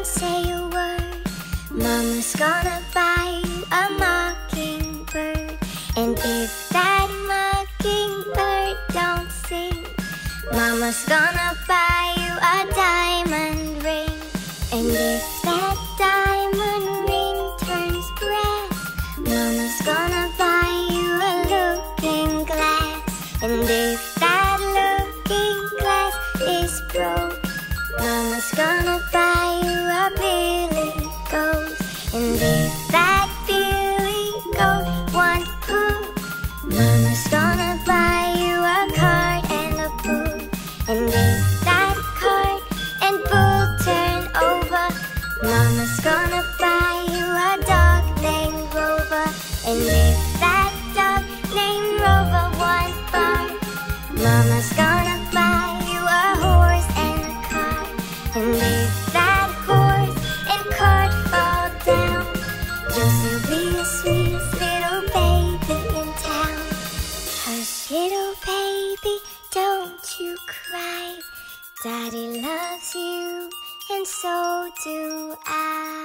don't say a word. Mama's gonna buy you a mockingbird. And if that mockingbird don't sing, Mama's gonna buy you a diamond ring. And if that diamond ring turns brass, Mama's gonna buy you a looking glass. And if Mama's gonna buy you a cart and a bull. And if that cart and bull turn over, Mama's gonna buy you a dog named Rover. And if that dog named Rover won't bark, Mama's gonna buy you a horse and a cart. And if little baby, don't you cry. Daddy loves you, and so do I.